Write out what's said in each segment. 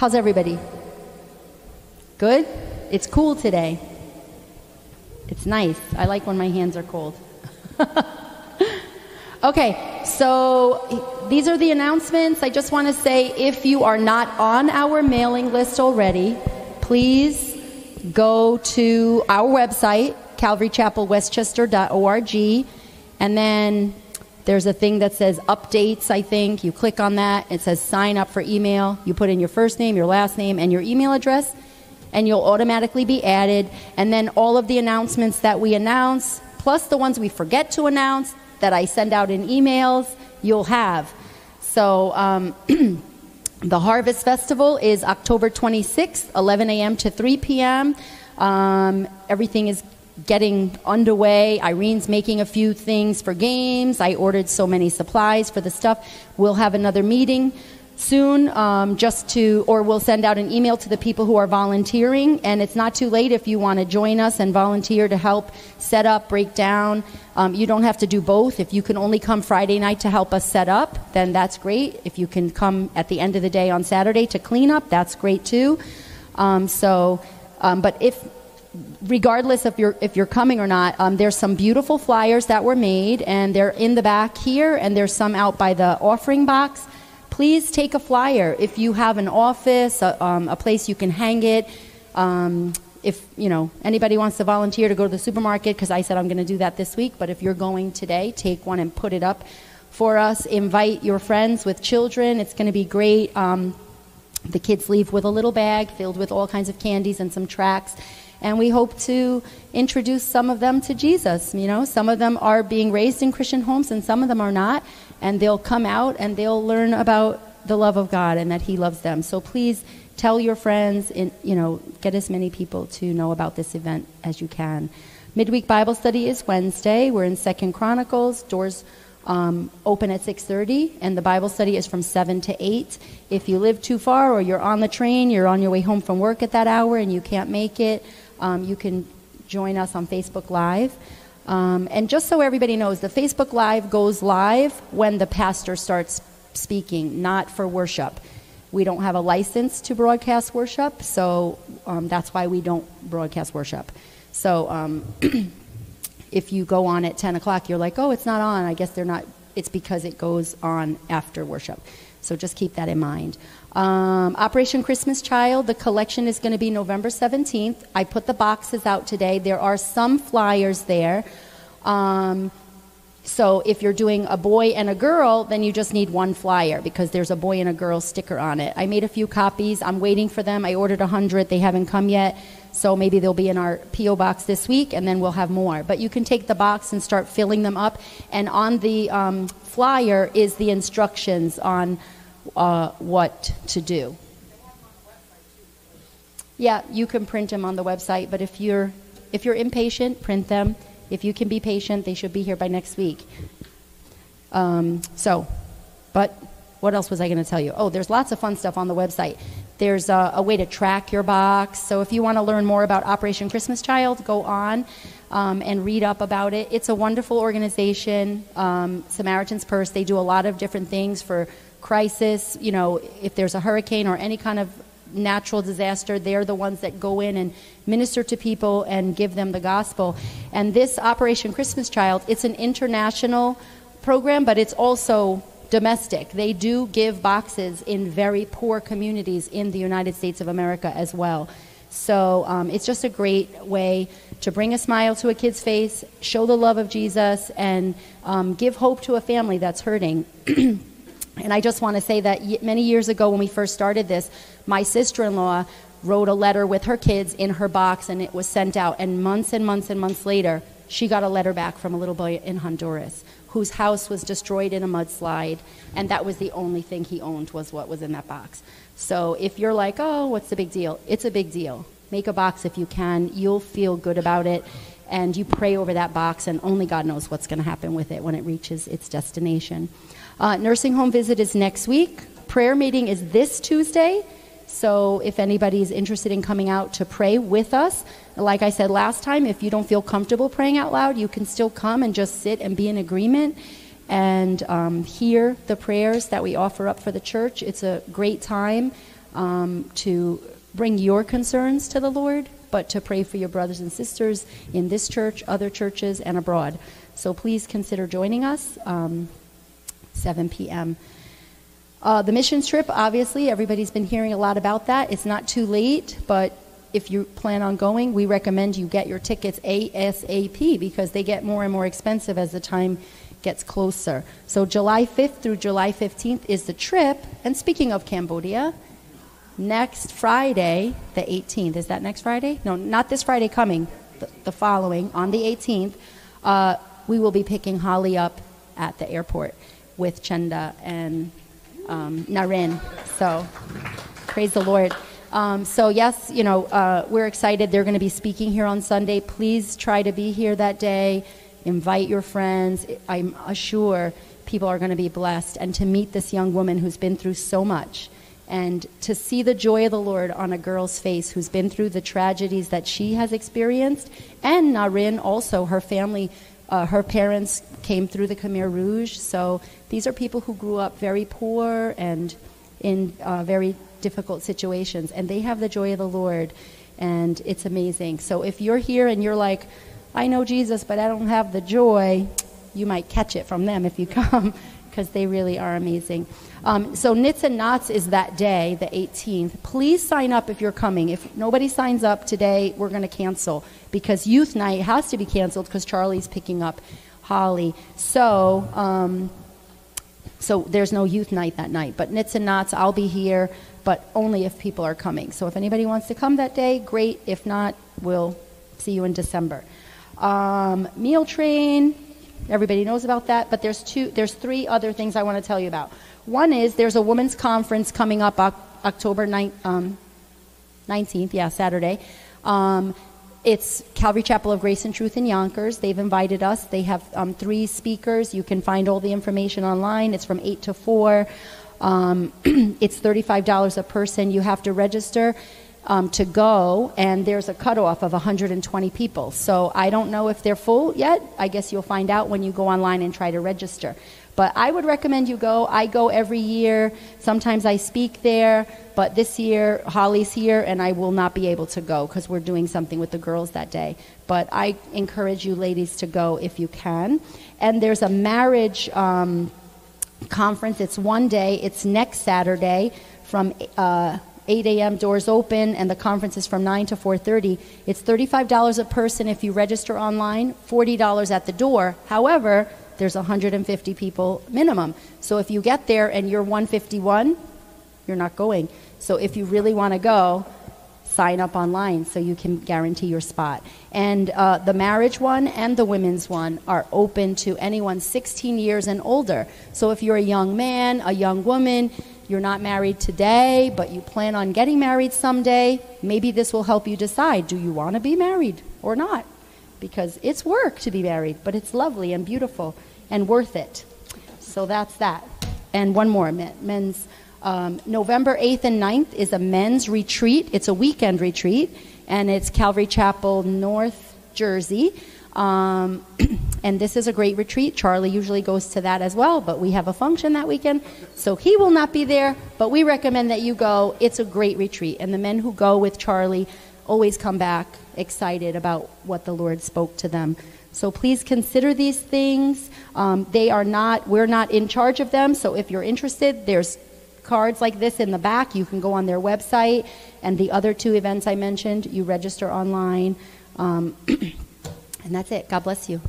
How's everybody? Good? It's cool today. It's nice. I like when my hands are cold. okay, so these are the announcements. I just want to say if you are not on our mailing list already, please go to our website, calvarychapelwestchester.org, and then there's a thing that says updates, I think. You click on that, it says sign up for email. You put in your first name, your last name, and your email address, and you'll automatically be added. And then all of the announcements that we announce, plus the ones we forget to announce that I send out in emails, you'll have. So, um, the Harvest Festival is October 26th, 11 a.m. to 3 p.m. Um, everything is getting underway. Irene's making a few things for games. I ordered so many supplies for the stuff. We'll have another meeting soon um, just to, or we'll send out an email to the people who are volunteering. And it's not too late if you want to join us and volunteer to help set up, break down. Um, you don't have to do both. If you can only come Friday night to help us set up, then that's great. If you can come at the end of the day on Saturday to clean up, that's great too. Um, so, um, but if regardless if you're if you're coming or not, um, there's some beautiful flyers that were made, and they're in the back here, and there's some out by the offering box. Please take a flyer if you have an office, a, um, a place you can hang it. Um, if you know anybody wants to volunteer to go to the supermarket, because I said I'm going to do that this week. But if you're going today, take one and put it up for us. Invite your friends with children. It's going to be great. Um, the kids leave with a little bag filled with all kinds of candies and some tracts and we hope to introduce some of them to Jesus. You know, some of them are being raised in Christian homes, and some of them are not, and they'll come out and they'll learn about the love of God and that He loves them. So please tell your friends, and you know, get as many people to know about this event as you can. Midweek Bible study is Wednesday. We're in Second Chronicles. Doors um, open at 6.30 and the bible study is from 7 to 8 if you live too far or you're on the train you're on your way home from work at that hour and you can't make it um, you can join us on Facebook Live. Um, and just so everybody knows, the Facebook Live goes live when the pastor starts speaking, not for worship. We don't have a license to broadcast worship, so um, that's why we don't broadcast worship. So um, if you go on at 10 o'clock, you're like, oh, it's not on. I guess they're not. It's because it goes on after worship. So just keep that in mind. Um, Operation Christmas Child, the collection is going to be November 17th. I put the boxes out today. There are some flyers there. Um, so if you're doing a boy and a girl, then you just need one flyer because there's a boy and a girl sticker on it. I made a few copies. I'm waiting for them. I ordered 100. They haven't come yet. So maybe they'll be in our P.O. box this week and then we'll have more. But you can take the box and start filling them up. And on the um, flyer is the instructions on uh, what to do. Yeah, you can print them on the website, but if you're if you're impatient, print them. If you can be patient, they should be here by next week. Um, so, but what else was I going to tell you? Oh, there's lots of fun stuff on the website. There's a, a way to track your box. So if you want to learn more about Operation Christmas Child, go on um, and read up about it. It's a wonderful organization, um, Samaritan's Purse. They do a lot of different things for crisis, you know, if there's a hurricane or any kind of natural disaster, they're the ones that go in and minister to people and give them the gospel. And this Operation Christmas Child, it's an international program, but it's also domestic. They do give boxes in very poor communities in the United States of America as well. So um, it's just a great way to bring a smile to a kid's face, show the love of Jesus, and um, give hope to a family that's hurting. And I just want to say that many years ago when we first started this, my sister in law wrote a letter with her kids in her box and it was sent out. And months and months and months later, she got a letter back from a little boy in Honduras whose house was destroyed in a mudslide and that was the only thing he owned was what was in that box. So if you're like, "Oh, what's the big deal?" It's a big deal. Make a box if you can. You'll feel good about it and you pray over that box and only God knows what's going to happen with it when it reaches its destination. Uh, nursing home visit is next week. Prayer meeting is this Tuesday. So if anybody's interested in coming out to pray with us, like I said last time, if you don't feel comfortable praying out loud, you can still come and just sit and be in agreement and um, hear the prayers that we offer up for the church. It's a great time. um, to bring your concerns to the Lord, but to pray for your brothers and sisters in this church, other churches, and abroad. So please consider joining us, um, 7 p.m. Uh, the mission trip, obviously, everybody's been hearing a lot about that. It's not too late, but if you plan on going, we recommend you get your tickets ASAP because they get more and more expensive as the time gets closer. So July 5th through July 15th is the trip. And speaking of Cambodia, next Friday, the 18th, is that next Friday? No, not this Friday coming, the, the following, on the 18th, uh, we will be picking Holly up at the airport with Chenda and um. So praise the Lord. Um, so yes, you know, uh, we're excited. They're going to be speaking here on Sunday. Please try to be here that day. Invite your friends. I'm sure people are going to be blessed and to meet this young woman who's been through so much and to see the joy of the Lord on a girl's face who's been through the tragedies that she has experienced, and Narin also, her family, uh, her parents came through the Khmer Rouge, so these are people who grew up very poor and in uh, very difficult situations, and they have the joy of the Lord, and it's amazing. So if you're here and you're like, I know Jesus, but I don't have the joy, you might catch it from them if you come, because they really are amazing. Um, so Knits and Knots is that day, the 18th. Please sign up if you're coming. If nobody signs up today, we're going to cancel because Youth Night has to be canceled because Charlie's picking up Holly. So, um, so there's no Youth Night that night. But Knits and Knots, I'll be here, but only if people are coming. So if anybody wants to come that day, great. If not, we'll see you in December. Um, meal train, everybody knows about that, but there's two, there's three other things I want to tell you about. One is there's a women's conference coming up October 9, um, 19th, yeah, Saturday. Um, it's Calvary Chapel of Grace and Truth in Yonkers. They've invited us. They have um, three speakers. You can find all the information online. It's from 8 to 4. Um, it's $35 a person. You have to register um, to go, and there's a cutoff of 120 people. So I don't know if they're full yet. I guess you'll find out when you go online and try to register. But I would recommend you go. I go every year. Sometimes I speak there, but this year Holly's here and I will not be able to go because we're doing something with the girls that day. But I encourage you ladies to go if you can. And there's a marriage um, conference. It's one day. It's next Saturday from. Uh, 8 a.m. doors open and the conference is from 9 to 4.30 it's $35 a person if you register online $40 at the door however there's 150 people minimum. So if you get there and you're 151, you're not going. So if you really want to go, sign up online so you can guarantee your spot. And uh, the marriage one and the women's one are open to anyone 16 years and older. So if you're a young man, a young woman, you're not married today, but you plan on getting married someday, maybe this will help you decide do you want to be married or not? Because it's work to be married, but it's lovely and beautiful and worth it. So that's that. And one more men's. Um, November 8th and 9th is a men's retreat. It's a weekend retreat, and it's Calvary Chapel, North Jersey. Um, and this is a great retreat. Charlie usually goes to that as well, but we have a function that weekend, so he will not be there. But we recommend that you go. It's a great retreat, and the men who go with Charlie always come back excited about what the Lord spoke to them. So please consider these things. Um, they are not, we're not in charge of them. So if you're interested, there's cards like this in the back. You can go on their website. And the other two events I mentioned, you register online. Um, and that's it. God bless you.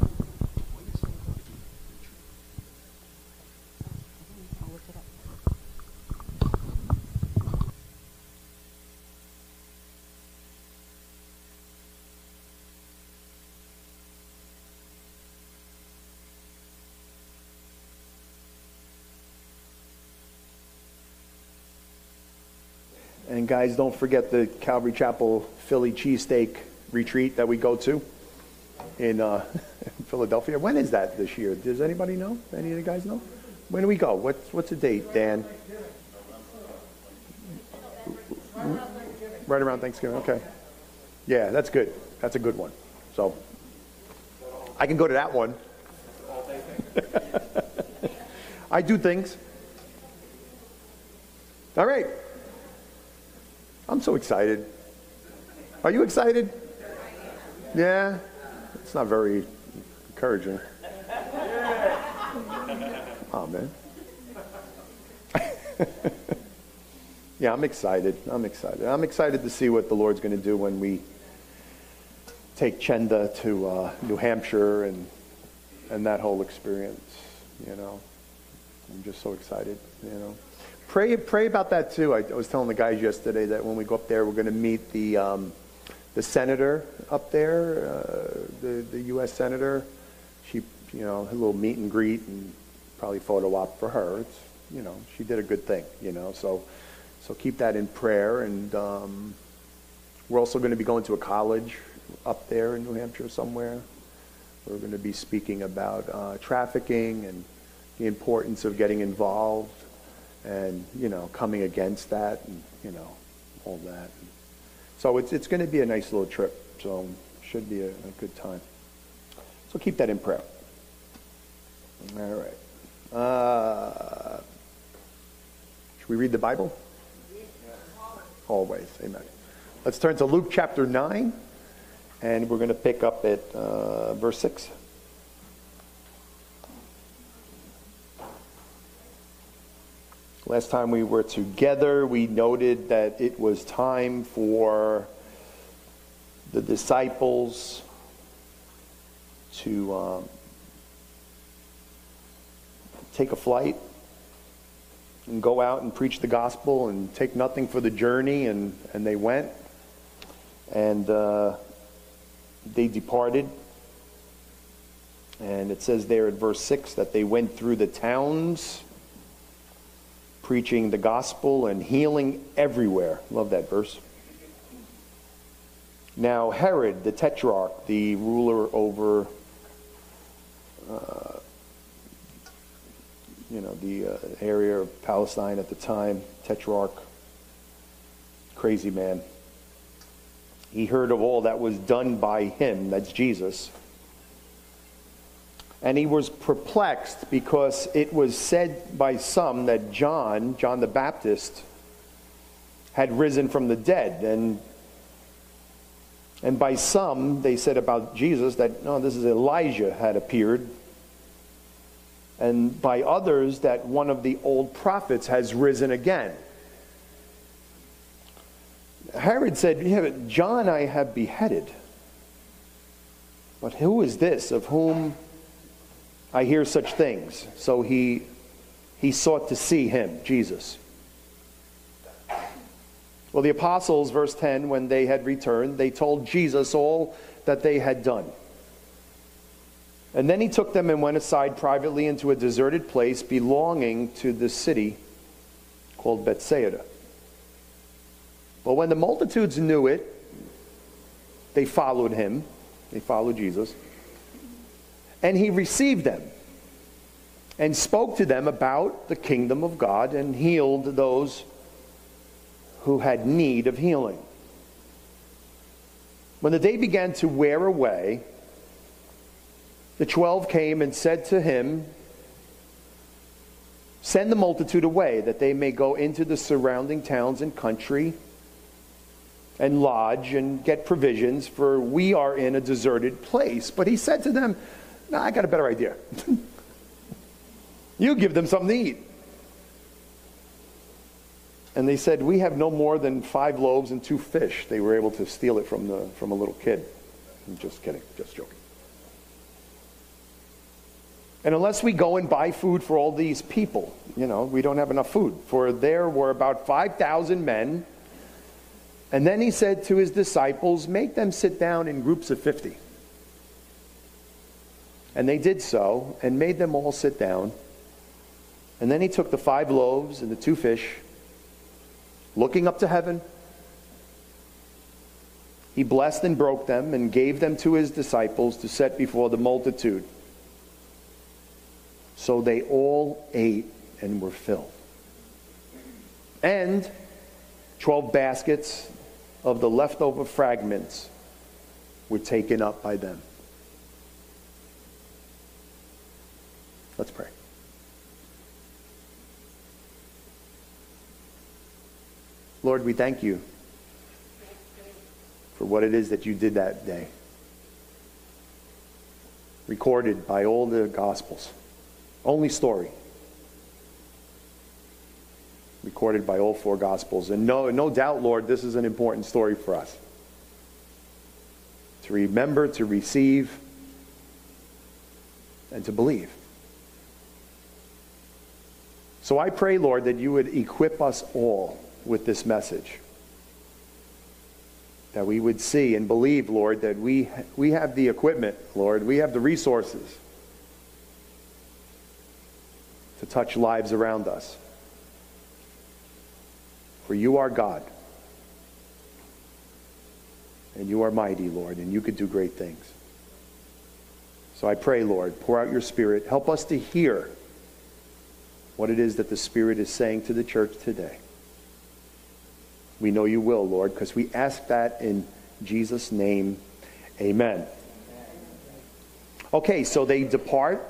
Guys, don't forget the Calvary Chapel Philly cheesesteak retreat that we go to in uh, Philadelphia. When is that this year? Does anybody know? Any of the guys know? When do we go? What's what's the date, Dan? Right around Thanksgiving. Okay. Yeah, that's good. That's a good one. So I can go to that one. I do things. All right. I'm so excited. Are you excited? Yeah? It's not very encouraging. Oh, man. yeah, I'm excited. I'm excited. I'm excited to see what the Lord's going to do when we take Chenda to uh, New Hampshire and and that whole experience. You know, I'm just so excited. You know, pray pray about that too. I, I was telling the guys yesterday that when we go up there, we're going to meet the um, the senator up there, uh, the the U.S. senator. She, you know, a little meet and greet and probably photo op for her. It's you know, she did a good thing. You know, so so keep that in prayer and. Um, we're also going to be going to a college up there in New Hampshire somewhere. We're going to be speaking about uh, trafficking and the importance of getting involved and, you know, coming against that and, you know, all that. So it's, it's going to be a nice little trip. So should be a, a good time. So keep that in prayer. All right. Uh, should we read the Bible? Always. Amen. Let's turn to Luke chapter 9. And we're going to pick up at uh, verse 6. Last time we were together, we noted that it was time for the disciples to um, take a flight and go out and preach the gospel and take nothing for the journey, and, and they went. And uh, they departed. And it says there at verse 6 that they went through the towns preaching the gospel and healing everywhere. Love that verse. Now, Herod, the tetrarch, the ruler over, uh, you know, the uh, area of Palestine at the time, tetrarch, crazy man. He heard of all that was done by him, that's Jesus. And he was perplexed because it was said by some that John, John the Baptist, had risen from the dead. And, and by some, they said about Jesus that, no, this is Elijah had appeared. And by others, that one of the old prophets has risen again. Herod said, yeah, John I have beheaded. But who is this of whom I hear such things? So he, he sought to see him, Jesus. Well, the apostles, verse 10, when they had returned, they told Jesus all that they had done. And then he took them and went aside privately into a deserted place belonging to the city called Bethsaida. But when the multitudes knew it, they followed him. They followed Jesus. And he received them and spoke to them about the kingdom of God and healed those who had need of healing. When the day began to wear away, the twelve came and said to him, Send the multitude away, that they may go into the surrounding towns and country and lodge and get provisions, for we are in a deserted place. But he said to them, no, I got a better idea. you give them something to eat. And they said, We have no more than five loaves and two fish. They were able to steal it from, the, from a little kid. I'm just kidding, just joking. And unless we go and buy food for all these people, you know, we don't have enough food. For there were about 5,000 men and then he said to his disciples, Make them sit down in groups of 50. And they did so and made them all sit down. And then he took the five loaves and the two fish, looking up to heaven. He blessed and broke them and gave them to his disciples to set before the multitude. So they all ate and were filled. And 12 baskets of the leftover fragments were taken up by them. Let's pray. Lord, we thank you for what it is that you did that day. Recorded by all the Gospels. Only story. Recorded by all four Gospels. And no, no doubt, Lord, this is an important story for us. To remember, to receive, and to believe. So I pray, Lord, that you would equip us all with this message. That we would see and believe, Lord, that we, we have the equipment, Lord, we have the resources to touch lives around us. For you are God. And you are mighty, Lord, and you could do great things. So I pray, Lord, pour out your Spirit. Help us to hear what it is that the Spirit is saying to the church today. We know you will, Lord, because we ask that in Jesus' name. Amen. Okay, so they depart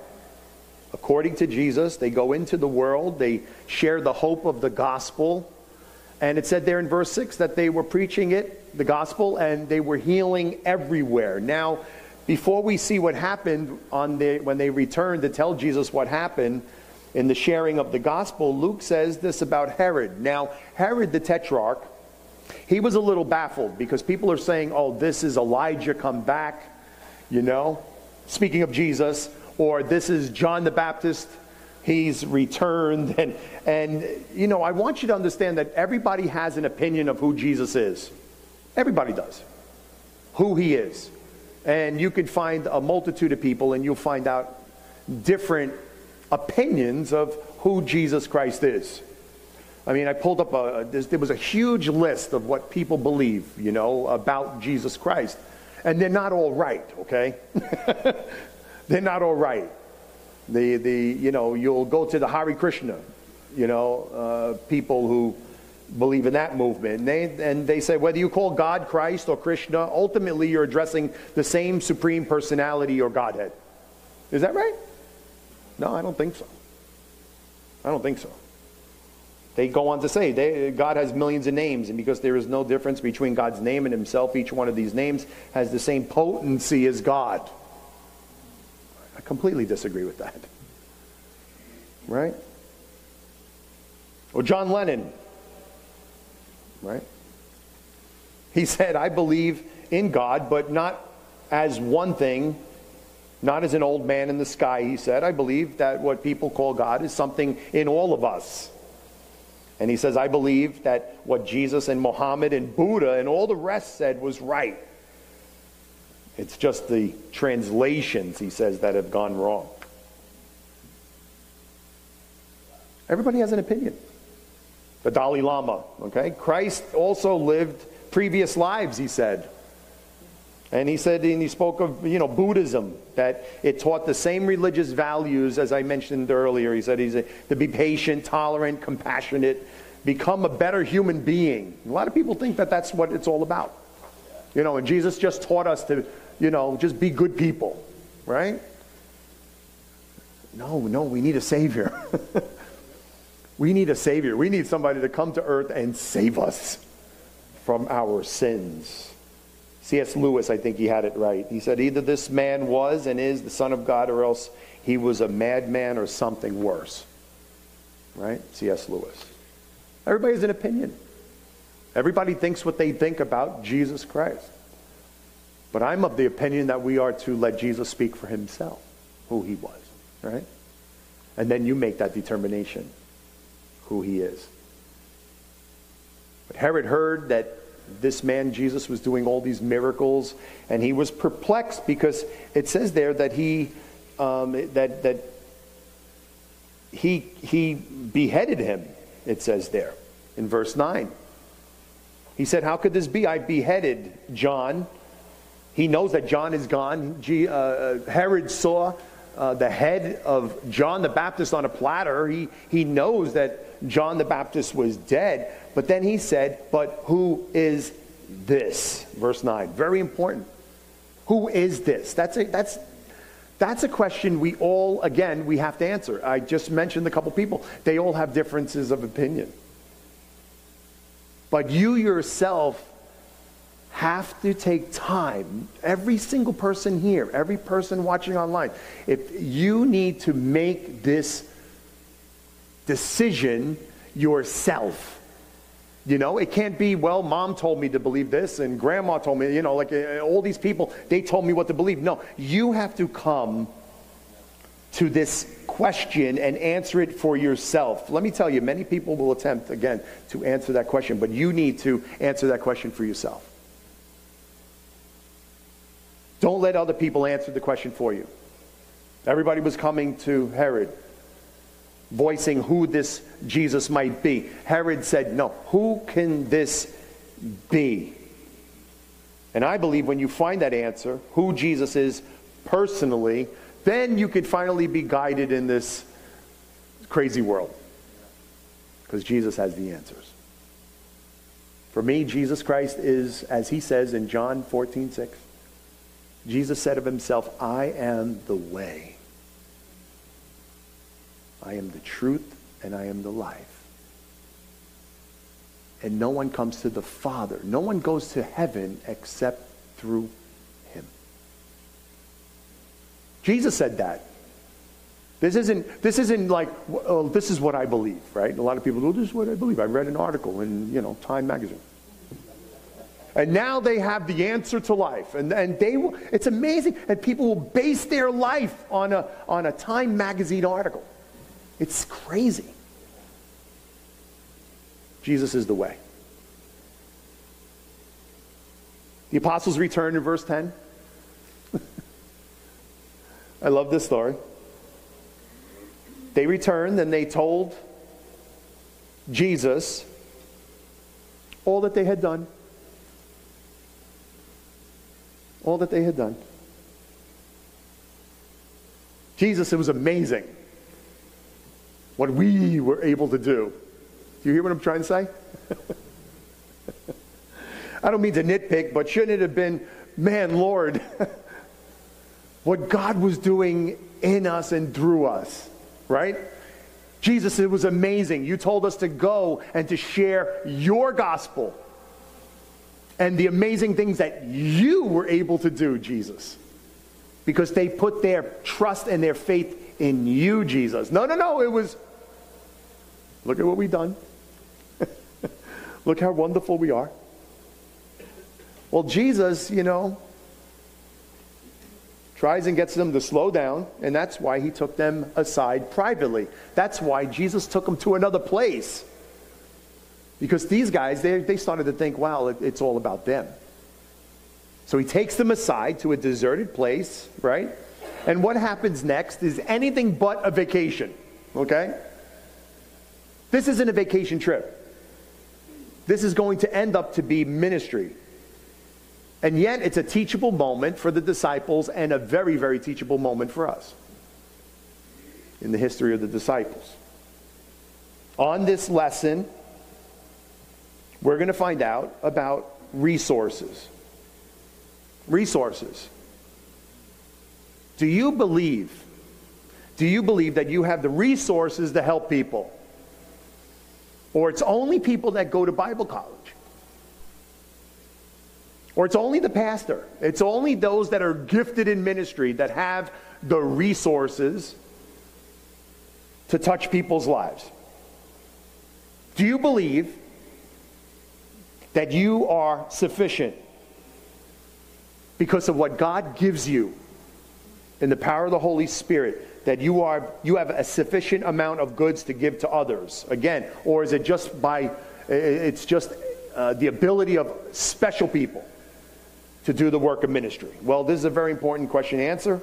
according to Jesus. They go into the world. They share the hope of the gospel. And it said there in verse 6 that they were preaching it, the gospel, and they were healing everywhere. Now, before we see what happened on the, when they returned to tell Jesus what happened in the sharing of the gospel, Luke says this about Herod. Now, Herod the Tetrarch, he was a little baffled because people are saying, oh, this is Elijah come back, you know, speaking of Jesus, or this is John the Baptist, he's returned. And, and, you know, I want you to understand that everybody has an opinion of who Jesus is. Everybody does. Who he is. And you could find a multitude of people and you'll find out different opinions of who Jesus Christ is. I mean, I pulled up a, there was a huge list of what people believe, you know, about Jesus Christ. And they're not all right, okay? they're not all right. The, the, you know, you'll go to the Hare Krishna, you know, uh, people who believe in that movement. And they, and they say whether you call God Christ or Krishna, ultimately you're addressing the same supreme personality or Godhead. Is that right? No, I don't think so. I don't think so. They go on to say they, God has millions of names, and because there is no difference between God's name and Himself, each one of these names has the same potency as God. I completely disagree with that. Right? Or John Lennon, right? He said, I believe in God, but not as one thing, not as an old man in the sky, he said. I believe that what people call God is something in all of us. And he says, I believe that what Jesus and Muhammad and Buddha and all the rest said was right. It's just the translations, he says, that have gone wrong. Everybody has an opinion the Dalai Lama. Okay? Christ also lived previous lives, he said. And he said, and he spoke of, you know, Buddhism, that it taught the same religious values as I mentioned earlier. He said he's a, to be patient, tolerant, compassionate, become a better human being. A lot of people think that that's what it's all about. You know, and Jesus just taught us to, you know, just be good people, right? No, no, we need a Savior. We need a Savior. We need somebody to come to earth and save us from our sins. C.S. Lewis, I think he had it right. He said, either this man was and is the Son of God, or else he was a madman or something worse. Right? C.S. Lewis. Everybody has an opinion. Everybody thinks what they think about Jesus Christ. But I'm of the opinion that we are to let Jesus speak for himself, who he was. Right? And then you make that determination who he is. But Herod heard that this man Jesus was doing all these miracles, and he was perplexed because it says there that he um, that that he he beheaded him. It says there in verse nine. He said, "How could this be? I beheaded John." He knows that John is gone. G, uh, uh Herod saw uh, the head of John the Baptist on a platter. He, he knows that John the Baptist was dead. But then he said, But who is this? Verse 9. Very important. Who is this? That's a, that's, that's a question we all, again, we have to answer. I just mentioned a couple people. They all have differences of opinion. But you yourself have to take time, every single person here, every person watching online, if you need to make this decision yourself. You know, it can't be, well, mom told me to believe this and grandma told me, you know, like uh, all these people, they told me what to believe. No, you have to come to this question and answer it for yourself. Let me tell you, many people will attempt, again, to answer that question, but you need to answer that question for yourself. Don't let other people answer the question for you. Everybody was coming to Herod, voicing who this Jesus might be. Herod said, No, who can this be? And I believe when you find that answer, who Jesus is personally, then you could finally be guided in this crazy world. Because Jesus has the answers. For me, Jesus Christ is, as he says in John 14, 6, Jesus said of himself, I am the way. I am the truth and I am the life. And no one comes to the Father. No one goes to heaven except through him. Jesus said that. This isn't, this isn't like, this is what I believe, right? A lot of people go, this is what I believe. I read an article in, you know, Time magazine. And now they have the answer to life. And, and they will, it's amazing. And people will base their life on a, on a Time magazine article. It's crazy. Jesus is the way. The apostles return in verse 10. I love this story. They returned and they told Jesus all that they had done all that they had done. Jesus, it was amazing what we were able to do. Do you hear what I'm trying to say? I don't mean to nitpick, but shouldn't it have been, man, Lord, what God was doing in us and through us, right? Jesus, it was amazing. You told us to go and to share your gospel and the amazing things that you were able to do, Jesus. Because they put their trust and their faith in you, Jesus. No, no, no. It was, look at what we've done. look how wonderful we are. Well, Jesus, you know, tries and gets them to slow down, and that's why he took them aside privately. That's why Jesus took them to another place. Because these guys, they, they started to think, wow, it, it's all about them. So he takes them aside to a deserted place, right? And what happens next is anything but a vacation, okay? This isn't a vacation trip. This is going to end up to be ministry. And yet, it's a teachable moment for the disciples and a very, very teachable moment for us in the history of the disciples. On this lesson, we're going to find out about resources. Resources. Do you believe? Do you believe that you have the resources to help people? Or it's only people that go to Bible college? Or it's only the pastor? It's only those that are gifted in ministry that have the resources to touch people's lives? Do you believe that you are sufficient because of what God gives you in the power of the Holy Spirit, that you, are, you have a sufficient amount of goods to give to others. Again, or is it just by, it's just uh, the ability of special people to do the work of ministry? Well, this is a very important question to answer.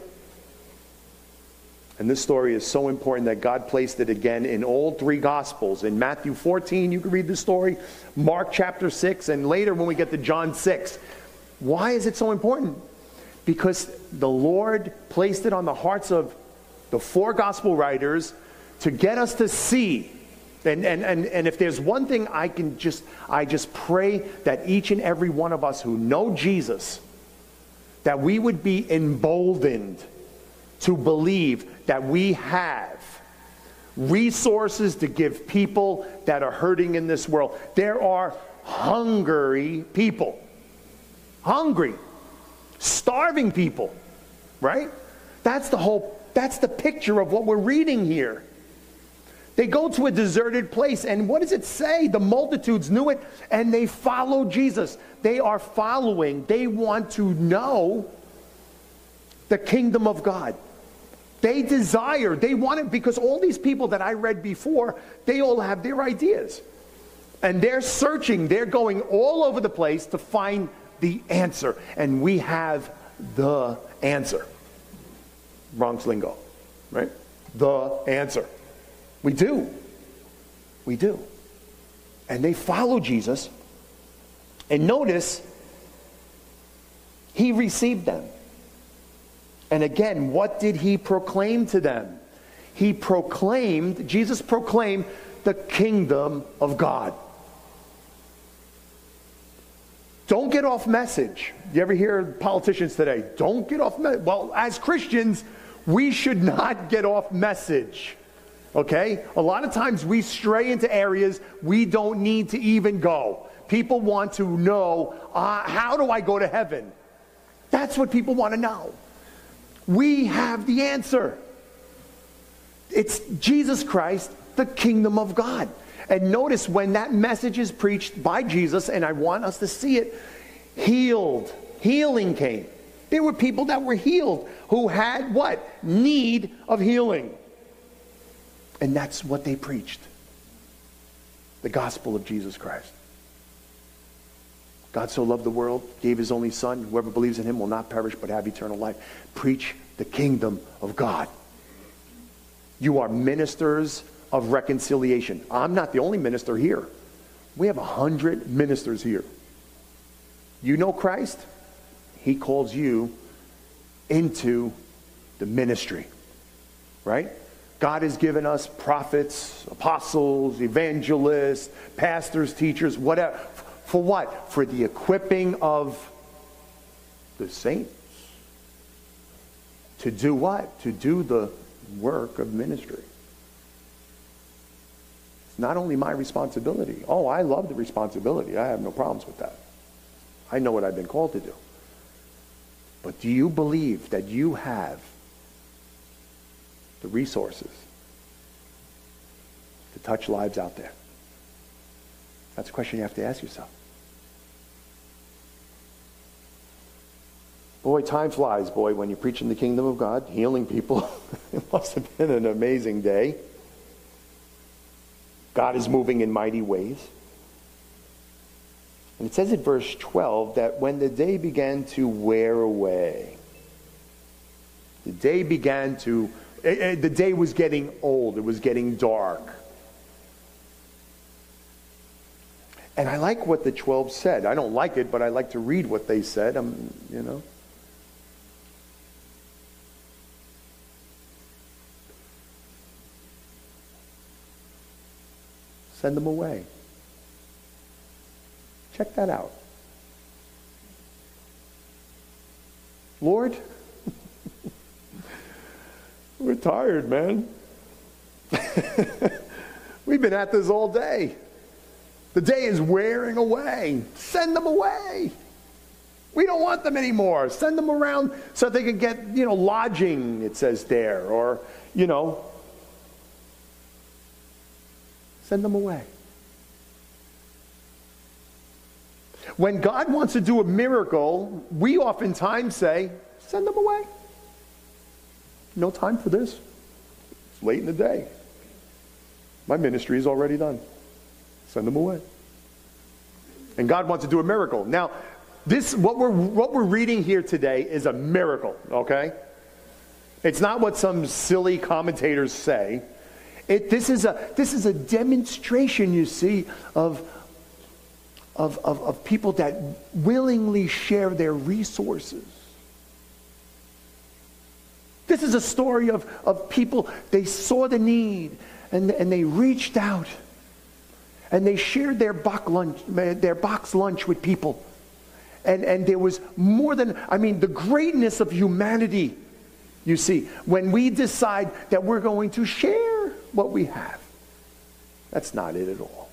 And this story is so important that God placed it again in all three Gospels. In Matthew 14, you can read the story, Mark chapter 6, and later when we get to John 6. Why is it so important? Because the Lord placed it on the hearts of the four Gospel writers to get us to see. And, and, and, and if there's one thing I can just, I just pray that each and every one of us who know Jesus, that we would be emboldened to believe that we have resources to give people that are hurting in this world. There are hungry people. hungry, starving people, right? That's the whole, that's the picture of what we're reading here. They go to a deserted place, and what does it say? The multitudes knew it, and they follow Jesus. They are following, they want to know the kingdom of God. They desire, they want it because all these people that I read before, they all have their ideas. And they're searching, they're going all over the place to find the answer. And we have the answer. Bronx lingo, right? The answer. We do. We do. And they follow Jesus. And notice, he received them. And again, what did he proclaim to them? He proclaimed, Jesus proclaimed the kingdom of God. Don't get off message. You ever hear politicians today? Don't get off message. Well, as Christians, we should not get off message. Okay? A lot of times we stray into areas we don't need to even go. People want to know uh, how do I go to heaven? That's what people want to know. We have the answer. It's Jesus Christ, the kingdom of God. And notice when that message is preached by Jesus, and I want us to see it, healed, healing came. There were people that were healed who had what? Need of healing. And that's what they preached the gospel of Jesus Christ. God so loved the world, gave his only son. Whoever believes in him will not perish but have eternal life. Preach the kingdom of God. You are ministers of reconciliation. I'm not the only minister here. We have a hundred ministers here. You know Christ? He calls you into the ministry, right? God has given us prophets, apostles, evangelists, pastors, teachers, whatever. For what? For the equipping of the saints. To do what? To do the work of ministry. Not only my responsibility. Oh, I love the responsibility. I have no problems with that. I know what I've been called to do. But do you believe that you have the resources to touch lives out there? That's a question you have to ask yourself. Boy, time flies, boy, when you're preaching the kingdom of God, healing people. it must have been an amazing day. God is moving in mighty ways. And it says in verse 12 that when the day began to wear away, the day began to, eh, eh, the day was getting old, it was getting dark. And I like what the 12 said. I don't like it, but I like to read what they said. I'm, you know. Send them away. Check that out. Lord, we're tired, man. We've been at this all day. The day is wearing away. Send them away. We don't want them anymore. Send them around so they can get, you know, lodging, it says there, or, you know, send them away. When God wants to do a miracle, we oftentimes say, send them away. No time for this. It's late in the day. My ministry is already done. Send them away. And God wants to do a miracle. Now, this what we're what we're reading here today is a miracle, okay? It's not what some silly commentators say. It, this, is a, this is a demonstration, you see, of, of, of, of people that willingly share their resources. This is a story of, of people, they saw the need and, and they reached out and they shared their box lunch, their box lunch with people. And, and there was more than, I mean, the greatness of humanity, you see, when we decide that we're going to share what we have. That's not it at all.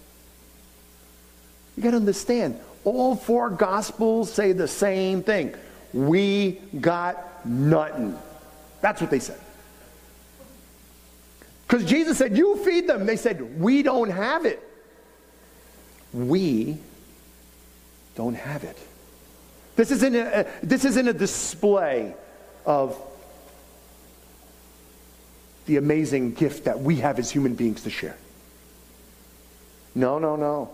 You got to understand, All four gospels say the same thing. We got nothing. That's what they said. Because Jesus said, You feed them. They said, We don't have it. We don't have it. This isn't a, this isn't a display of the amazing gift that we have as human beings to share. No, no, no.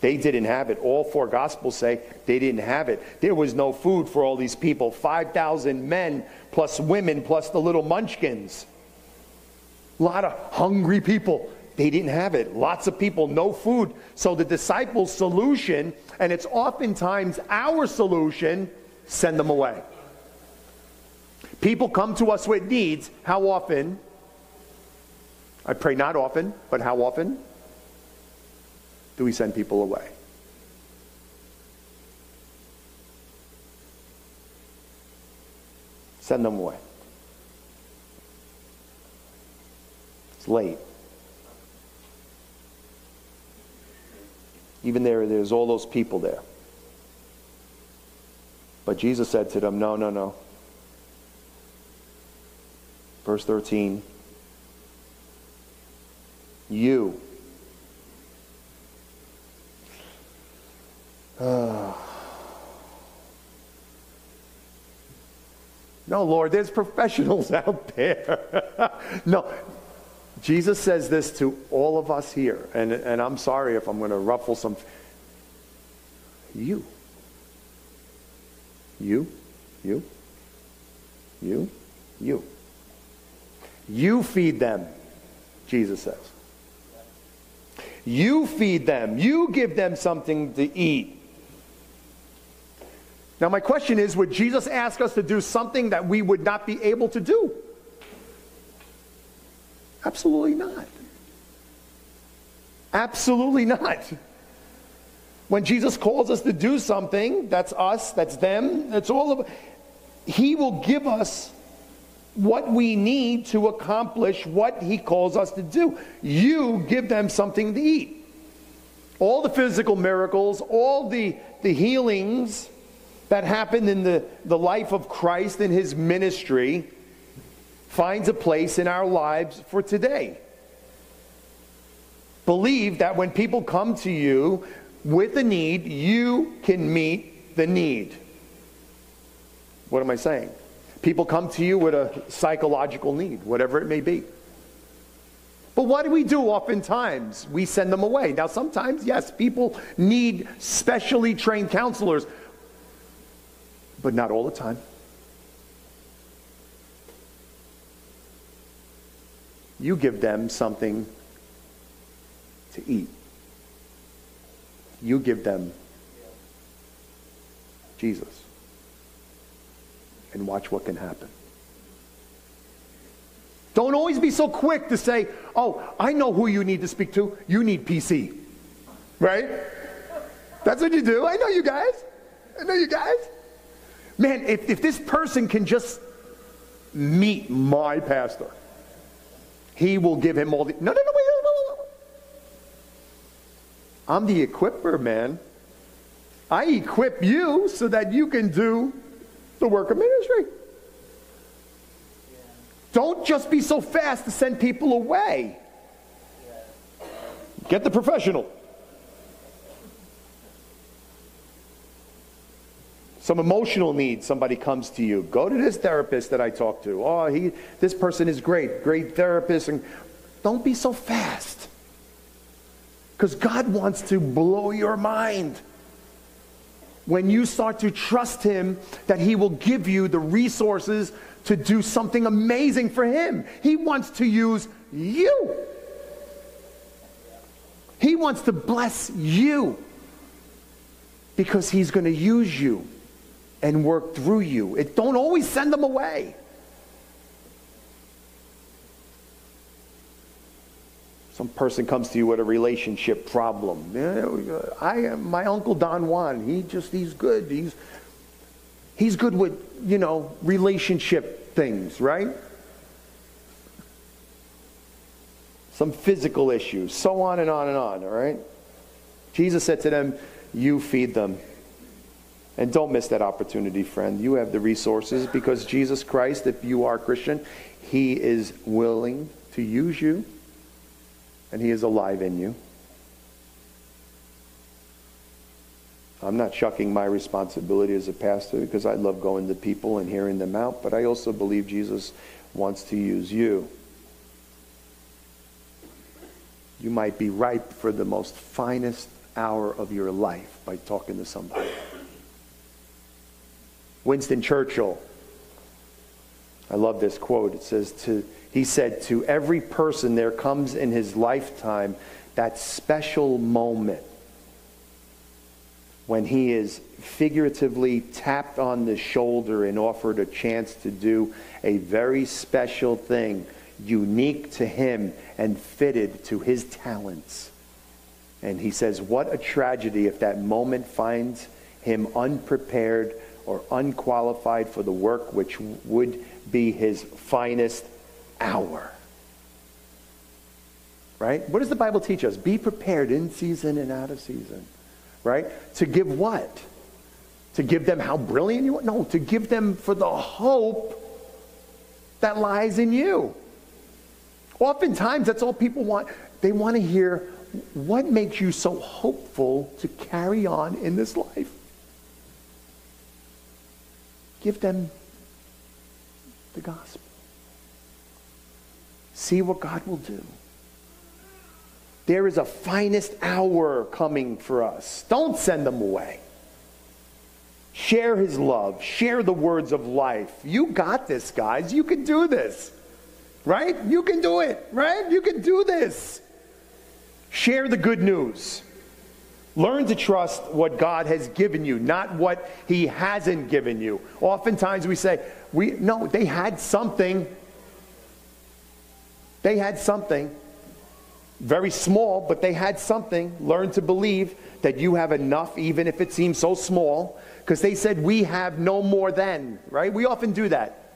They didn't have it. All four gospels say they didn't have it. There was no food for all these people 5,000 men, plus women, plus the little munchkins. A lot of hungry people. They didn't have it. Lots of people, no food. So the disciples' solution, and it's oftentimes our solution, send them away. People come to us with needs. How often? I pray not often, but how often do we send people away? Send them away. It's late. Even there, there's all those people there. But Jesus said to them, No, no, no. Verse 13 You. Uh, no, Lord, there's professionals out there. no, Jesus says this to all of us here, and, and I'm sorry if I'm going to ruffle some. You. You. You. You. You. You feed them, Jesus says. You feed them. You give them something to eat. Now, my question is would Jesus ask us to do something that we would not be able to do? Absolutely not. Absolutely not. When Jesus calls us to do something, that's us, that's them, that's all of He will give us what we need to accomplish what He calls us to do. You give them something to eat. All the physical miracles, all the, the healings that happened in the, the life of Christ in His ministry finds a place in our lives for today. Believe that when people come to you with a need, you can meet the need. What am I saying? People come to you with a psychological need, whatever it may be. But what do we do oftentimes? We send them away. Now, sometimes, yes, people need specially trained counselors, but not all the time. you give them something to eat. You give them Jesus. And watch what can happen. Don't always be so quick to say, oh, I know who you need to speak to. You need PC. Right? That's what you do. I know you guys. I know you guys. Man, if, if this person can just meet my pastor, he will give him all the. No, no, no, wait, no, no, no. I'm the equipper, man. I equip you so that you can do the work of ministry. Don't just be so fast to send people away. Get the professional. some emotional needs somebody comes to you go to this therapist that i talked to oh he this person is great great therapist and don't be so fast because god wants to blow your mind when you start to trust him that he will give you the resources to do something amazing for him he wants to use you he wants to bless you because he's going to use you and work through you. It don't always send them away. Some person comes to you with a relationship problem. I, my uncle Don Juan, he just, he's good. He's, he's good with, you know, relationship things, right? Some physical issues, so on and on and on, all right? Jesus said to them, you feed them. And don't miss that opportunity, friend. You have the resources because Jesus Christ, if you are Christian, he is willing to use you and he is alive in you. I'm not shucking my responsibility as a pastor because I love going to people and hearing them out, but I also believe Jesus wants to use you. You might be ripe for the most finest hour of your life by talking to somebody. Winston Churchill, I love this quote. It says, to, he said, To every person there comes in his lifetime that special moment when he is figuratively tapped on the shoulder and offered a chance to do a very special thing, unique to him and fitted to his talents. And he says, What a tragedy if that moment finds him unprepared or unqualified for the work which would be his finest hour. Right? What does the Bible teach us? Be prepared in season and out of season right? To give what? To give them how brilliant you are? No, to give them for the hope that lies in you. Oftentimes, that's all people want. They want to hear what makes you so hopeful to carry on in this life. Give them the gospel. See what God will do. There is a finest hour coming for us. Don't send them away. Share his love. Share the words of life. You got this, guys. You can do this. Right? You can do it. Right? You can do this. Share the good news. Learn to trust what God has given you, not what he hasn't given you. Oftentimes we say, we no, they had something. They had something very small, but they had something. Learn to believe that you have enough, even if it seems so small, because they said, We have no more than, right? We often do that.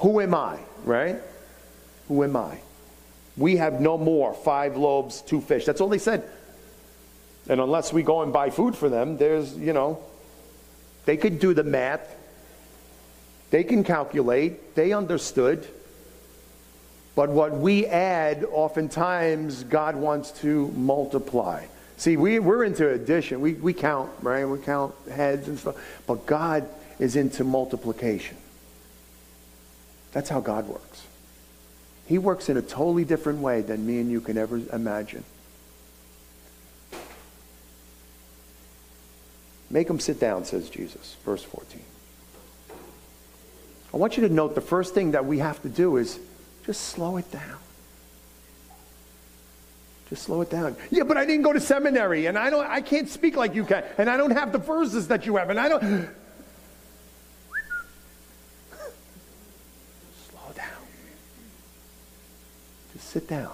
Who am I, right? Who am I? We have no more. Five loaves, two fish. That's all they said. And unless we go and buy food for them, there's, you know, they could do the math. They can calculate. They understood. But what we add, oftentimes, God wants to multiply. See, we, we're into addition. We, we count, right? We count heads and stuff. But God is into multiplication. That's how God works. He works in a totally different way than me and you can ever imagine. Make them sit down, says Jesus, verse 14. I want you to note the first thing that we have to do is just slow it down. Just slow it down. Yeah, but I didn't go to seminary and I don't I can't speak like you can and I don't have the verses that you have and I don't Slow down. Just sit down.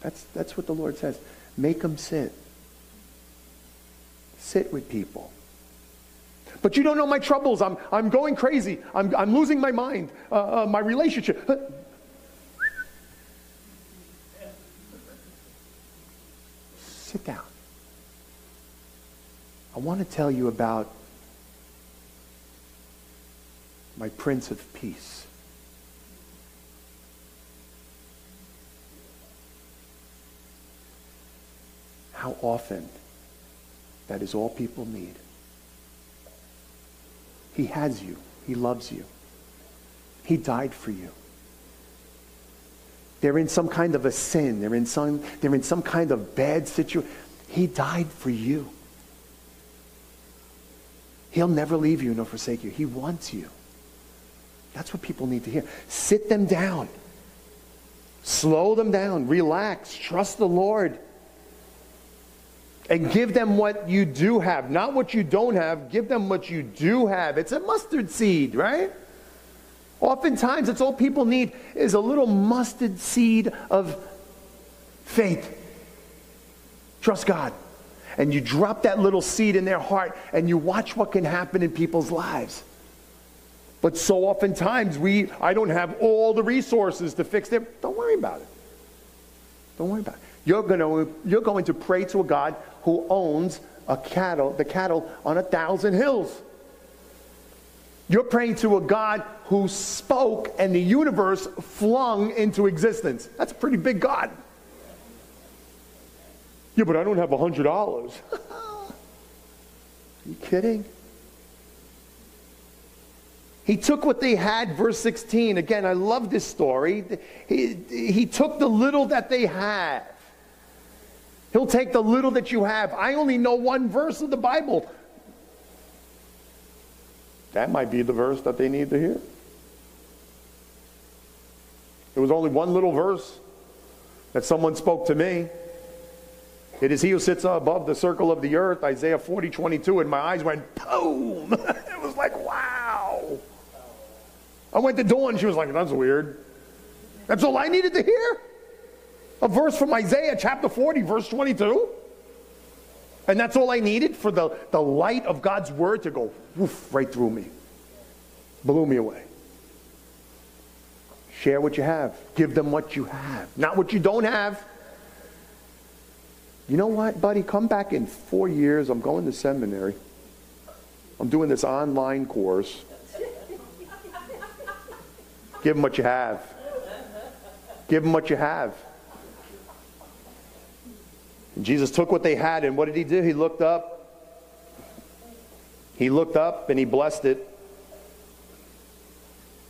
That's that's what the Lord says. Make them sit. Sit with people. But you don't know my troubles. I'm, I'm going crazy. I'm, I'm losing my mind, uh, uh, my relationship. Sit down. I want to tell you about my Prince of Peace. How often that is all people need. He has you. He loves you. He died for you. They're in some kind of a sin. They're in some, they're in some kind of bad situation. He died for you. He'll never leave you nor forsake you. He wants you. That's what people need to hear. Sit them down. Slow them down. Relax. Trust the Lord and give them what you do have, not what you don't have. Give them what you do have. It's a mustard seed, right? Oftentimes, it's all people need is a little mustard seed of faith. Trust God. And you drop that little seed in their heart and you watch what can happen in people's lives. But so oftentimes we I don't have all the resources to fix them. Don't worry about it. Don't worry about it. You're going to, you're going to pray to a God who owns a cattle, the cattle on a thousand hills. You're praying to a God who spoke and the universe flung into existence. That's a pretty big God. Yeah, but I don't have a hundred dollars. Are you kidding? He took what they had, verse 16. Again, I love this story. He, he took the little that they have. He'll take the little that you have. I only know one verse of the Bible. That might be the verse that they need to hear. It was only one little verse that someone spoke to me. It is he who sits above the circle of the earth, Isaiah 40, 22, and my eyes went boom. it was like, wow. I went to Dawn, she was like, that's weird. That's all I needed to hear? A verse from Isaiah chapter 40, verse 22? And that's all I needed for the, the light of God's word to go woof, right through me. Blew me away. Share what you have. Give them what you have, not what you don't have. You know what, buddy? Come back in four years. I'm going to seminary. I'm doing this online course. Give them what you have. Give them what you have. Jesus took what they had, and what did he do? He looked up. He looked up and he blessed it.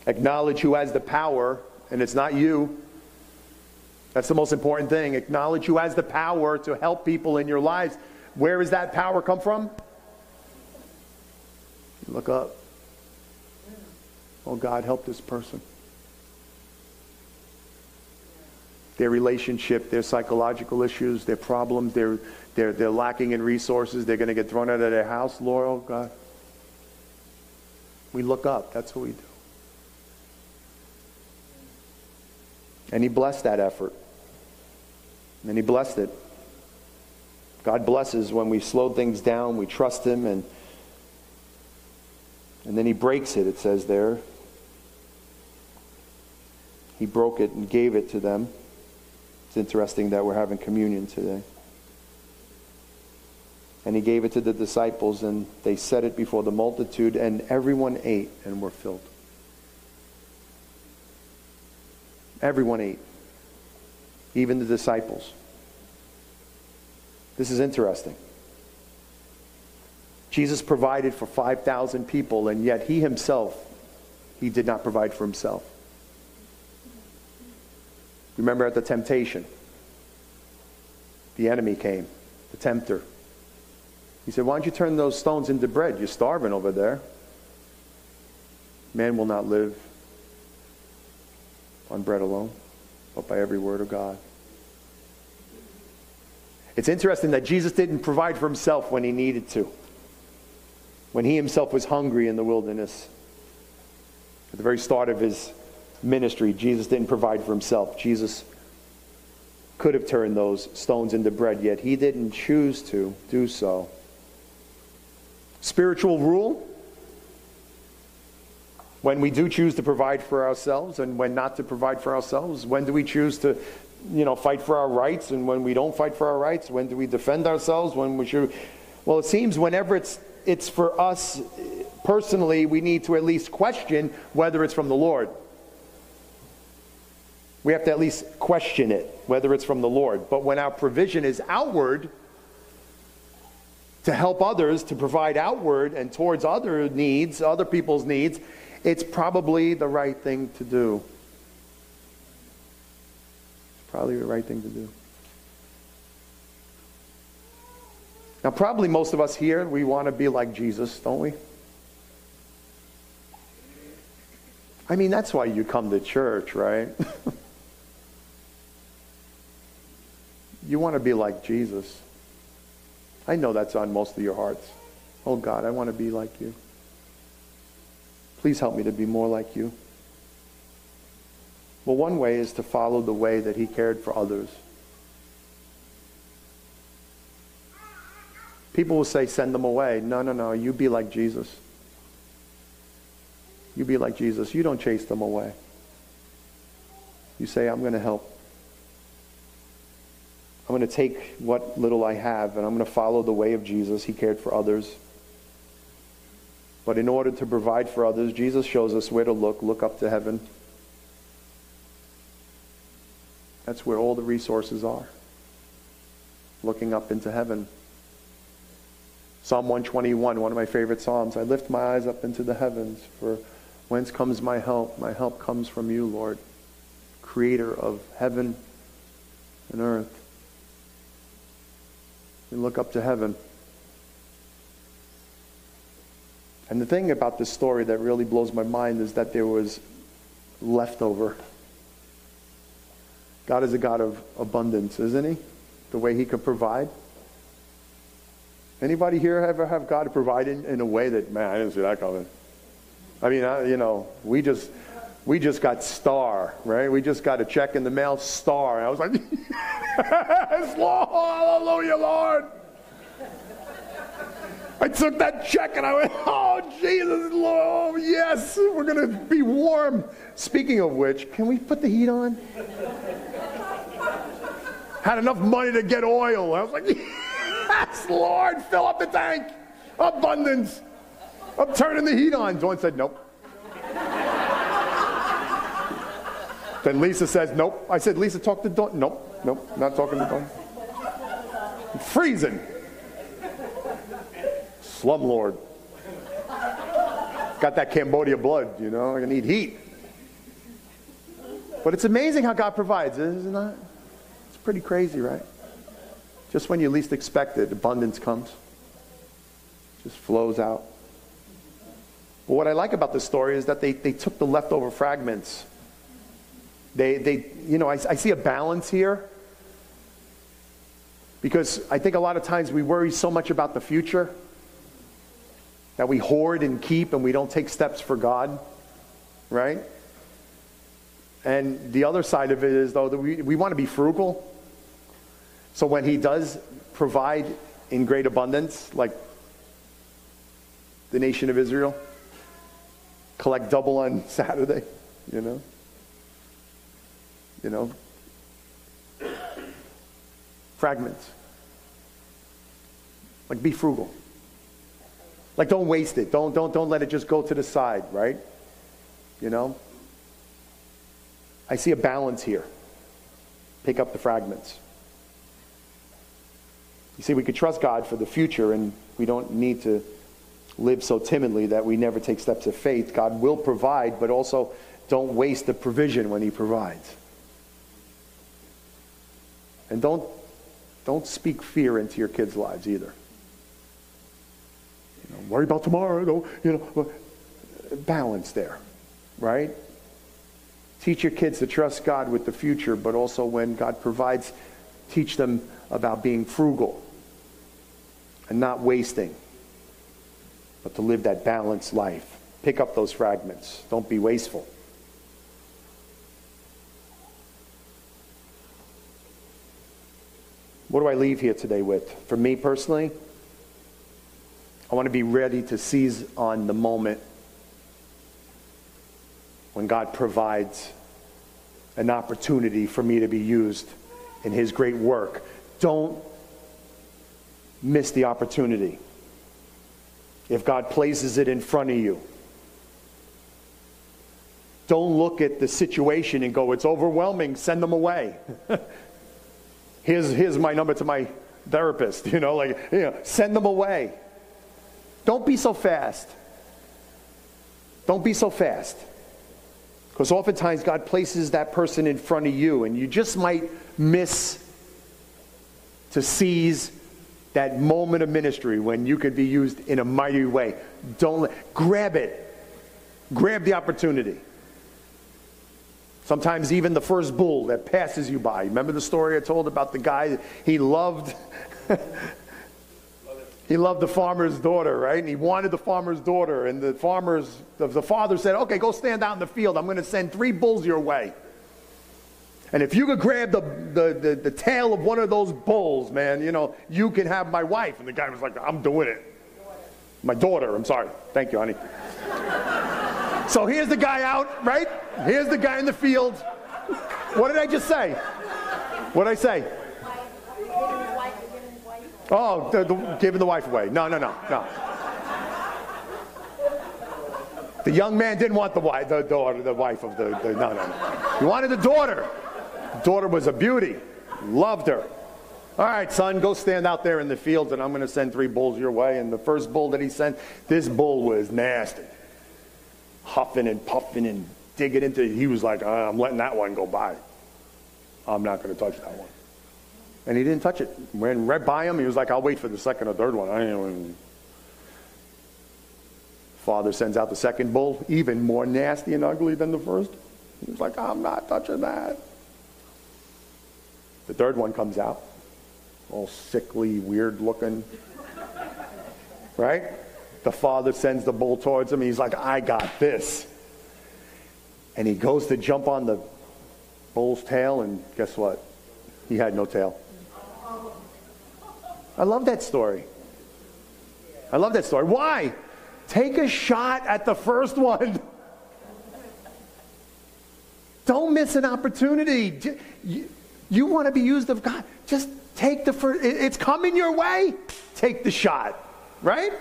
Acknowledge who has the power, and it's not you. That's the most important thing. Acknowledge who has the power to help people in your lives. Where does that power come from? Look up. Oh, God, help this person. Their relationship, their psychological issues, their problems, they're, they're, they're lacking in resources. They're going to get thrown out of their house. Lord, oh, God. We look up. That's what we do. And he blessed that effort. And he blessed it. God blesses when we slow things down, we trust him, and, and then he breaks it, it says there. He broke it and gave it to them. It's interesting that we're having communion today. And he gave it to the disciples, and they set it before the multitude, and everyone ate and were filled. Everyone ate, even the disciples. This is interesting. Jesus provided for 5,000 people, and yet he himself, he did not provide for himself. Remember at the temptation, the enemy came, the tempter. He said, Why don't you turn those stones into bread? You're starving over there. Man will not live on bread alone, but by every word of God. It's interesting that Jesus didn't provide for himself when he needed to. When he himself was hungry in the wilderness. At the very start of his ministry, Jesus didn't provide for himself. Jesus could have turned those stones into bread, yet he didn't choose to do so. Spiritual rule when we do choose to provide for ourselves and when not to provide for ourselves, when do we choose to you know, fight for our rights and when we don't fight for our rights, when do we defend ourselves, when we should well it seems whenever it's it's for us personally we need to at least question whether it's from the Lord. We have to at least question it, whether it's from the Lord. But when our provision is outward, to help others, to provide outward and towards other needs, other people's needs, it's probably the right thing to do. It's probably the right thing to do. Now, probably most of us here, we want to be like Jesus, don't we? I mean, that's why you come to church, right? you want to be like Jesus. I know that's on most of your hearts. Oh God, I want to be like you. Please help me to be more like you. Well, one way is to follow the way that he cared for others. People will say, send them away. No, no, no. You be like Jesus. You be like Jesus. You don't chase them away. You say, I'm going to help. I'm going to take what little I have and I'm going to follow the way of Jesus. He cared for others. But in order to provide for others, Jesus shows us where to look. Look up to heaven. That's where all the resources are. Looking up into heaven. Psalm 121, one of my favorite Psalms. I lift my eyes up into the heavens, for whence comes my help? My help comes from you, Lord, creator of heaven and earth. We look up to heaven. And the thing about this story that really blows my mind is that there was leftover. God is a God of abundance, isn't he? The way he can provide. Anybody here ever have God provide in, in a way that, man, I didn't see that coming. I mean, I, you know, we just, we just got star, right? We just got a check in the mail, star. And I was like, yes, Lord, hallelujah, Lord. I took that check and I went, oh, Jesus, Lord, yes, we're going to be warm. Speaking of which, can we put the heat on? Had enough money to get oil. I was like, yes, Lord, fill up the tank. Abundance. I'm turning the heat on. Dawn said, nope. then Lisa says, nope. I said, Lisa, talk to Dawn. Nope, nope, not talking to Dawn. I'm freezing slumlord. Got that Cambodia blood, you know, I need heat. But it's amazing how God provides, isn't it? It's pretty crazy, right? Just when you least expect it, abundance comes. Just flows out. But what I like about this story is that they, they took the leftover fragments. They, they you know, I, I see a balance here. Because I think a lot of times we worry so much about the future that we hoard and keep and we don't take steps for God, right? And the other side of it is, though, that we, we want to be frugal. So when He does provide in great abundance, like the nation of Israel, collect double on Saturday, you know? You know? Fragments. Like, be frugal. Like, don't waste it. Don't, don't, don't let it just go to the side, right? You know? I see a balance here. Pick up the fragments. You see, we could trust God for the future, and we don't need to live so timidly that we never take steps of faith. God will provide, but also don't waste the provision when He provides. And don't, don't speak fear into your kids' lives either know, worry about tomorrow. Don't, you know, balance there, right? Teach your kids to trust God with the future, but also when God provides, teach them about being frugal and not wasting, but to live that balanced life. Pick up those fragments. Don't be wasteful. What do I leave here today with? For me personally, I want to be ready to seize on the moment when God provides an opportunity for me to be used in His great work. Don't miss the opportunity. If God places it in front of you, don't look at the situation and go, it's overwhelming, send them away. here's, here's my number to my therapist, you know, like, you know, send them away. Don't be so fast. Don't be so fast. Because oftentimes God places that person in front of you, and you just might miss to seize that moment of ministry when you could be used in a mighty way. Don't let, grab it. Grab the opportunity. Sometimes even the first bull that passes you by. Remember the story I told about the guy he loved he loved the farmer's daughter, right? And he wanted the farmer's daughter. And the farmer's, the, the father said, okay, go stand out in the field. I'm going to send three bulls your way. And if you could grab the, the, the, the, tail of one of those bulls, man, you know, you can have my wife. And the guy was like, I'm doing it. My daughter, I'm sorry. Thank you, honey. So here's the guy out, right? Here's the guy in the field. What did I just say? What did I say? Oh, the, the, giving the wife away. No, no, no, no. The young man didn't want the wife, the daughter, the wife of the, the no, no, no. He wanted the daughter. The daughter was a beauty. Loved her. All right, son, go stand out there in the fields, and I'm going to send three bulls your way. And the first bull that he sent, this bull was nasty, huffing and puffing and digging into. it. He was like, uh, I'm letting that one go by. I'm not going to touch that one. And he didn't touch it. Went right by him. He was like, I'll wait for the second or third one. I ain't Father sends out the second bull, even more nasty and ugly than the first. He was like, I'm not touching that. The third one comes out, all sickly, weird looking. Right? The father sends the bull towards him. He's like, I got this. And he goes to jump on the bull's tail, and guess what? He had no tail. I love that story. I love that story. Why? Take a shot at the first one. Don't miss an opportunity. You, you want to be used of God. Just take the first, it's coming your way. Take the shot, right?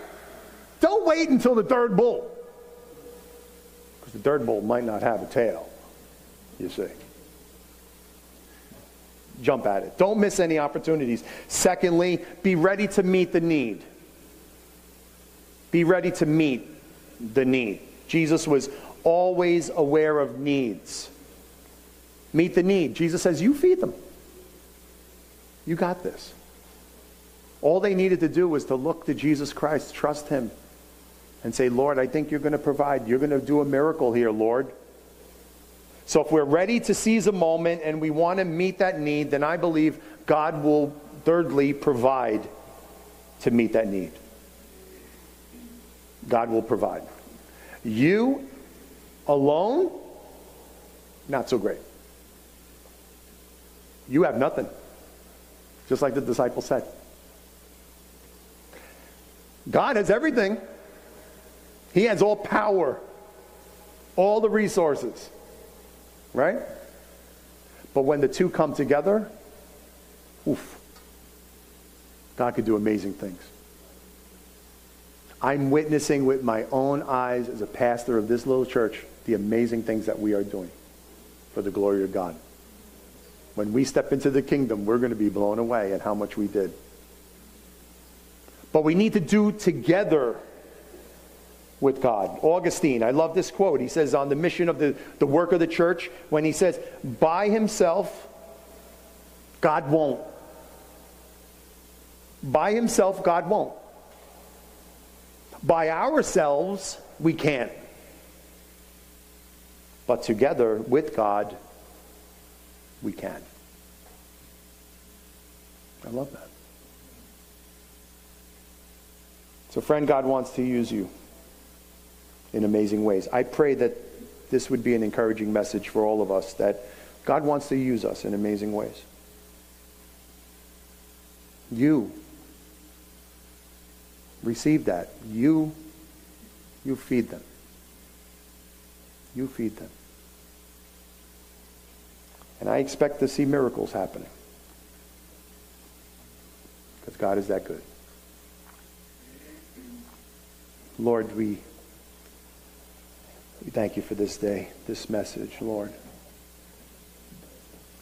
Don't wait until the third bull. Because the third bull might not have a tail, you see. Jump at it. Don't miss any opportunities. Secondly, be ready to meet the need. Be ready to meet the need. Jesus was always aware of needs. Meet the need. Jesus says, You feed them. You got this. All they needed to do was to look to Jesus Christ, trust Him, and say, Lord, I think you're going to provide. You're going to do a miracle here, Lord. So if we're ready to seize a moment and we want to meet that need, then I believe God will, thirdly, provide to meet that need. God will provide. You alone, not so great. You have nothing, just like the disciple said. God has everything. He has all power, all the resources, right? But when the two come together, oof, God could do amazing things. I'm witnessing with my own eyes as a pastor of this little church the amazing things that we are doing for the glory of God. When we step into the kingdom, we're going to be blown away at how much we did. But we need to do together with God. Augustine, I love this quote. He says on the mission of the, the work of the church, when he says, by himself, God won't. By himself, God won't. By ourselves, we can't. But together with God, we can. I love that. So, friend, God wants to use you in amazing ways. I pray that this would be an encouraging message for all of us that God wants to use us in amazing ways. You receive that. You, you feed them. You feed them. And I expect to see miracles happening. Because God is that good. Lord, we, we thank you for this day, this message, Lord.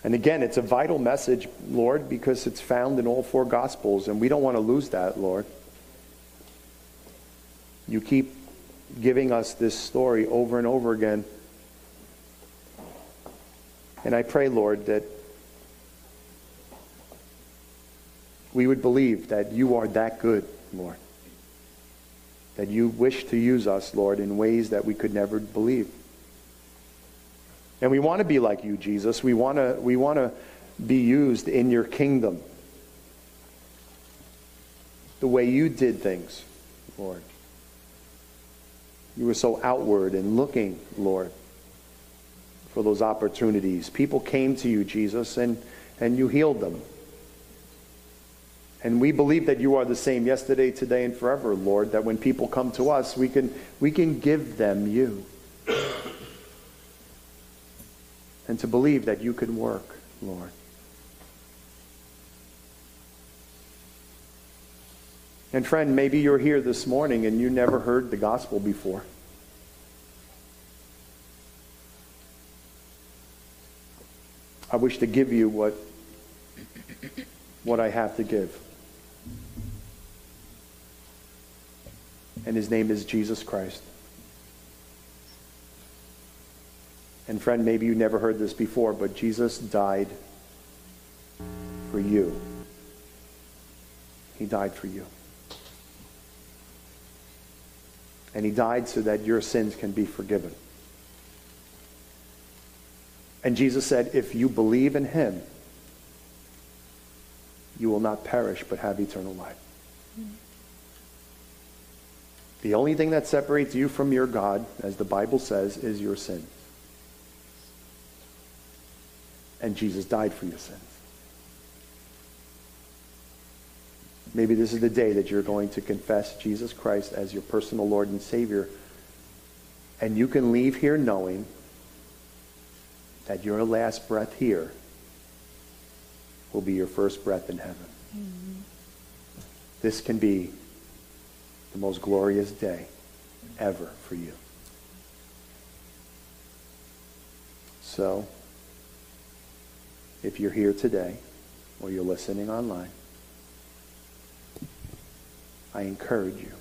And again, it's a vital message, Lord, because it's found in all four Gospels, and we don't want to lose that, Lord. You keep giving us this story over and over again. And I pray, Lord, that we would believe that you are that good, Lord. That you wish to use us, Lord, in ways that we could never believe. And we want to be like you, Jesus. We want to, we want to be used in your kingdom the way you did things, Lord. You were so outward and looking, Lord, for those opportunities. People came to you, Jesus, and, and you healed them. And we believe that you are the same yesterday, today, and forever, Lord, that when people come to us, we can, we can give them you. and to believe that you can work, Lord. And friend, maybe you're here this morning and you never heard the gospel before. I wish to give you what, what I have to give. And his name is Jesus Christ. And friend, maybe you never heard this before, but Jesus died for you. He died for you. And he died so that your sins can be forgiven. And Jesus said, if you believe in him, you will not perish but have eternal life. Mm-hmm. The only thing that separates you from your God, as the Bible says, is your sin. And Jesus died for your sins. Maybe this is the day that you're going to confess Jesus Christ as your personal Lord and Savior. And you can leave here knowing that your last breath here will be your first breath in heaven. This can be the most glorious day ever for you. So, if you're here today or you're listening online, I encourage you,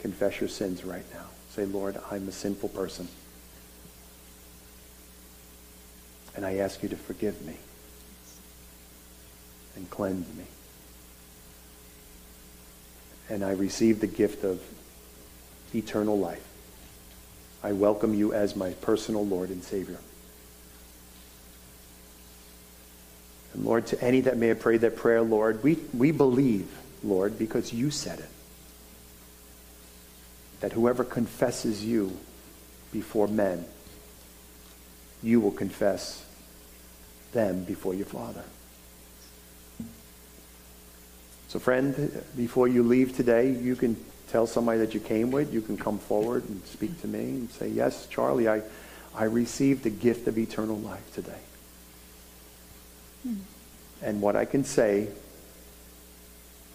confess your sins right now. Say, Lord, I'm a sinful person. And I ask you to forgive me and cleanse me. And I receive the gift of eternal life. I welcome you as my personal Lord and Savior. And Lord, to any that may have prayed that prayer, Lord, we, we believe, Lord, because you said it, that whoever confesses you before men, you will confess them before your Father. So, friend, before you leave today, you can tell somebody that you came with. You can come forward and speak to me and say, Yes, Charlie, I, I received the gift of eternal life today. Hmm. And what I can say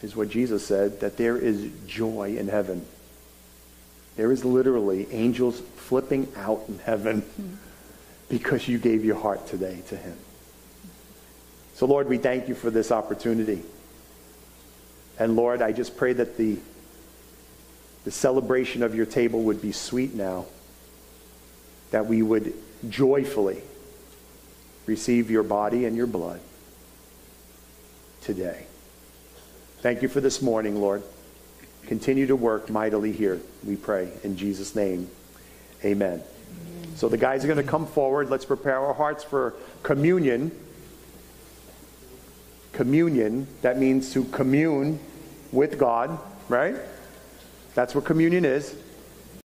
is what Jesus said that there is joy in heaven. There is literally angels flipping out in heaven hmm. because you gave your heart today to Him. So, Lord, we thank you for this opportunity. And Lord, I just pray that the, the celebration of your table would be sweet now, that we would joyfully receive your body and your blood today. Thank you for this morning, Lord. Continue to work mightily here, we pray. In Jesus' name, amen. So the guys are going to come forward. Let's prepare our hearts for communion. Communion, that means to commune with God, right? That's what communion is.